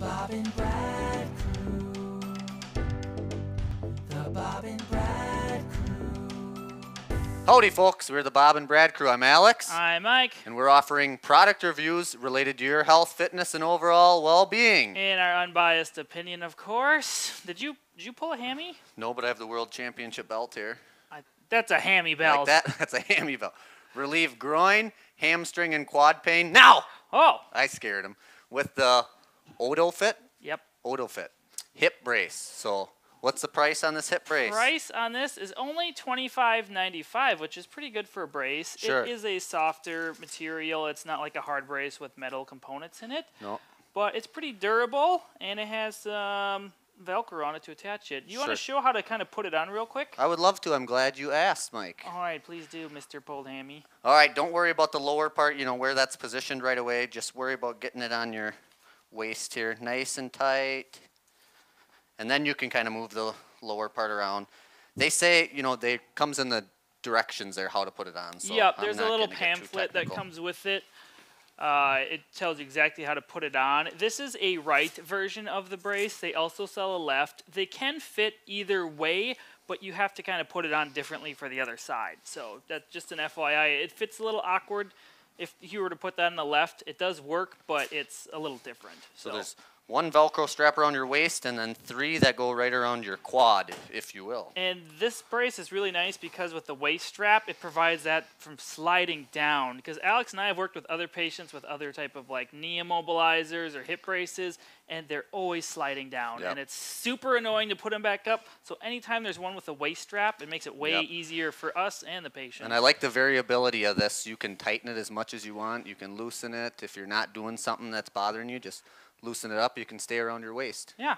Bob and Brad Crew. The Bob and Brad Crew. Howdy, folks. We're the Bob and Brad crew. I'm Alex, Hi, Mike. and we're offering product reviews related to your health, fitness, and overall well-being. In our unbiased opinion, of course. Did you did you pull a hammy? No, but I have the world championship belt here. I, that's a hammy belt. Like that? That's a hammy belt. Relieve groin, hamstring, and quad pain. Now, Oh, I scared him with the OdoFit. yep. OdoFit hip brace. So, what's the price on this hip brace? Price on this is only twenty five ninety five, which is pretty good for a brace. Sure. It is a softer material. It's not like a hard brace with metal components in it, No. but it's pretty durable and it has um, Velcro on it to attach it. You want to show how to kind of put it on real quick? I would love to. I'm glad you asked, Mike. All right, please do, Mr. Pulled Hammy. All right, don't worry about the lower part, you know, where that's positioned right away. Just worry about getting it on your waist here, nice and tight. And then you can kind of move the lower part around. They say, you know, they comes in the directions there how to put it on. So yep, I'm there's a little gonna get too pamphlet that comes with it. Uh, it tells you exactly how to put it on. This is a right version of the brace. They also sell a left. They can fit either way, but you have to kind of put it on differently for the other side. So that's just an FYI. It fits a little awkward. If you were to put that on the left, it does work, but it's a little different. So there's one Velcro strap around your waist and then three that go right around your quad, if, if you will. And this brace is really nice because with the waist strap, it provides that from sliding down. Because Alex and I have worked with other patients with other type of like knee immobilizers or hip braces, and they're always sliding down. Yep. And it's super annoying to put them back up. So anytime there's one with a waist strap, it makes it way Yep. easier for us and the patient. And I like the variability of this. You can tighten it as much as you want. You can loosen it. If you're not doing something that's bothering you, just loosen it up. You can stay around your waist. Yeah.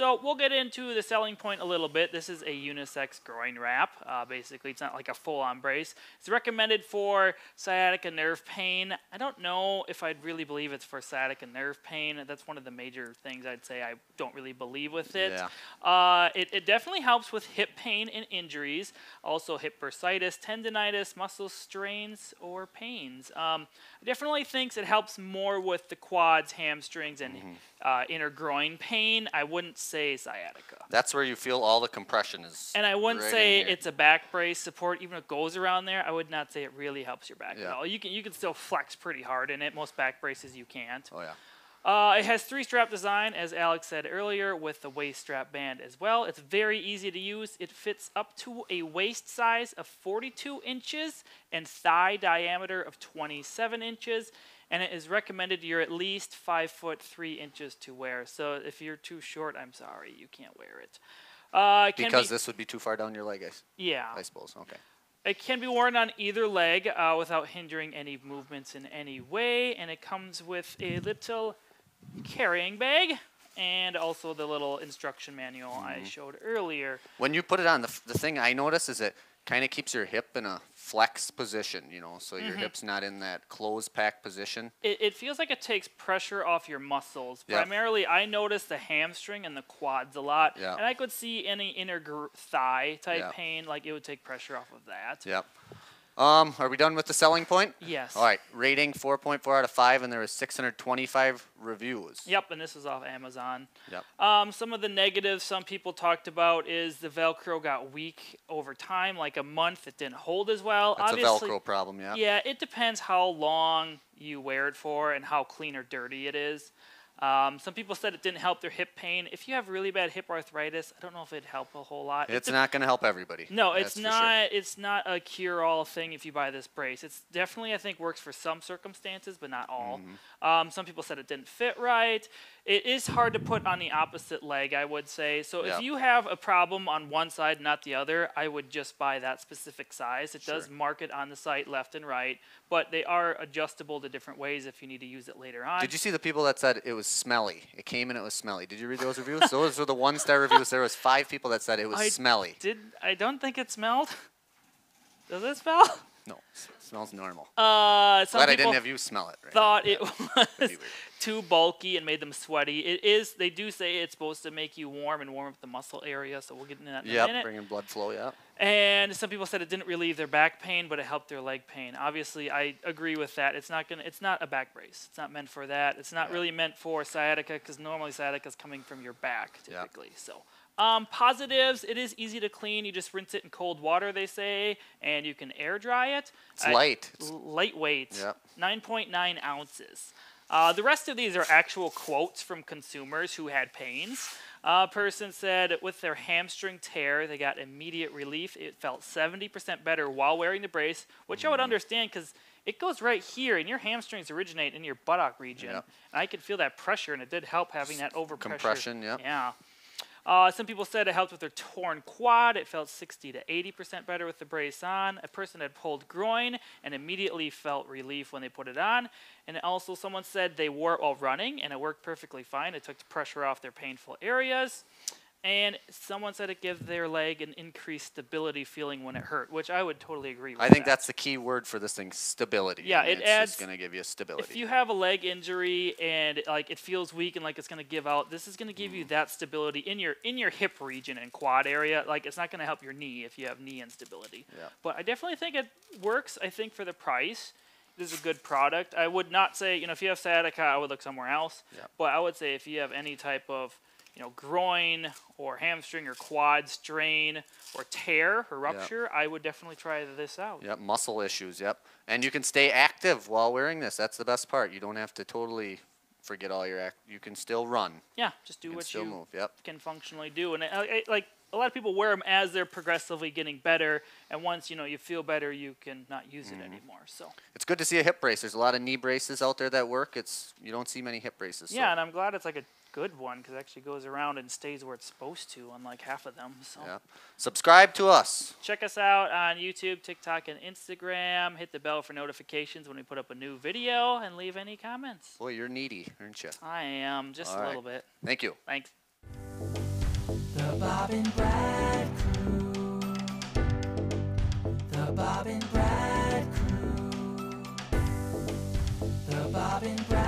So we'll get into the selling point a little bit. This is a unisex groin wrap. Uh, basically, it's not like a full-on brace. It's recommended for sciatica nerve pain. I don't know if I'd really believe it's for sciatica nerve pain. That's one of the major things I'd say I don't really believe with it. Yeah. Uh, it, it definitely helps with hip pain and injuries, also hip bursitis, tendonitis, muscle strains, or pains. Um, I definitely thinks it helps more with the quads, hamstrings, and uh, inner groin pain. I wouldn't say sciatica. That's where you feel all the compression is. And I wouldn't right say it's a back brace support, even if it goes around there. I would not say it really helps your back at all. You can you can still flex pretty hard in it. Most back braces you can't. Oh yeah. Uh, it has three strap design, as Alex said earlier, with the waist strap band as well. It's very easy to use. It fits up to a waist size of 42 inches and thigh diameter of 27 inches. And it is recommended you're at least five foot three inches to wear. So if you're too short, I'm sorry, you can't wear it. Uh, it can Because be, this would be too far down your leg, I, yeah, I suppose. Okay. it can be worn on either leg uh, without hindering any movements in any way, and it comes with a little carrying bag and also the little instruction manual I showed earlier. When you put it on, the, the thing I notice is it kind of keeps your hip in a flex position, you know, so Mm-hmm. your hip's not in that closed pack position. It, it feels like it takes pressure off your muscles. Yeah. Primarily, I notice the hamstring and the quads a lot, Yeah. and I could see any inner gr- thigh type Yeah. pain, like it would take pressure off of that. Yep. Um, are we done with the selling point? Yes. All right. Rating 4.4 out of 5, and there was 625 reviews. Yep, and this is off Amazon. Yep. Um, some of the negatives some people talked about is the Velcro got weak over time, like a month it didn't hold as well. That's Obviously, a Velcro problem, yeah. Yeah, it depends how long you wear it for and how clean or dirty it is. Um, some people said it didn't help their hip pain. If you have really bad hip arthritis, I don't know if it'd help a whole lot. It It's not going to help everybody. no, it's for sure. not. It's not a cure-all thing if you buy this brace. It's definitely, I think, works for some circumstances, but not all. Mm-hmm. Um, some people said it didn't fit right. It is hard to put on the opposite leg, I would say. So Yeah. if you have a problem on one side, not the other, I would just buy that specific size. It does Sure. mark it on the site left and right, but they are adjustable to different ways if you need to use it later on. Did you see the people that said it was smelly? It came and it was smelly. Did you read those reviews? those were the one-star reviews. There was five people that said it was I smelly. Did I don't think it smelled. Does it smell? No, smells normal. Uh, some Glad I people didn't have you smell it. Right thought now. it was too bulky and made them sweaty. It is. They do say it's supposed to make you warm and warm up the muscle area. So we'll get into that in a Yep, minute. bringing blood flow. Yeah. And some people said it didn't relieve their back pain, but it helped their leg pain. Obviously, I agree with that. It's not gonna. It's not a back brace. It's not meant for that. It's not Yeah. really meant for sciatica because normally sciatica is coming from your back typically. So. Um, positives, it is easy to clean. You just rinse it in cold water, they say, and you can air dry it. It's I- light. It's- lightweight, Yep. 9.9 ounces. Uh, the rest of these are actual quotes from consumers who had pains. A person said with their hamstring tear, they got immediate relief. It felt 70% better while wearing the brace, which I Mm. would understand because it goes right here, and your hamstrings originate in your buttock region. Yep. And I could feel that pressure, and it did help having that overpressure. compression, yep. Yeah. Uh, some people said it helped with their torn quad. It felt 60 to 80% better with the brace on. A person had pulled groin and immediately felt relief when they put it on. And also, someone said they wore it while running and it worked perfectly fine. It took the pressure off their painful areas. And someone said it gives their leg an increased stability feeling when it hurt, which I would totally agree with. I think that. that's the key word for this thing: stability. Yeah, it it's adds- going to give you stability. if you have a leg injury and like it feels weak and like it's going to give out this is going to give Mm. you that stability in your in your hip region and quad area like it's not going to help your knee if you have knee instability Yeah. but i definitely think it works i think for the price this is a good product i would not say you know if you have sciatica i would look somewhere else Yeah. but i would say if you have any type of you know groin or hamstring or quad strain or tear or rupture i would definitely try this out Yep, muscle issues. Yep, and you can stay active while wearing this. That's the best part. You don't have to totally forget all your act. You can still run. yeah just do You what still you move. Yep. can functionally do. And uh, I, I, like a lot of people wear them as they're progressively getting better, and once you know you feel better, you can not use it mm-hmm. anymore. So It's good to see a hip brace. There's a lot of knee braces out there that work. It's you don't see many hip braces. so- yeah, and I'm glad it's like a good one because it actually goes around and stays where it's supposed to, unlike half of them. So Yeah. Subscribe to us. check us out on YouTube, TikTok, and Instagram. Hit the bell for notifications when we put up a new video, and leave any comments. Boy, you're needy, aren't you? I am just All a right. little bit. Thank you. Thanks. The Bob and Brad Crew. The Bob and Brad Crew. The Bob and Brad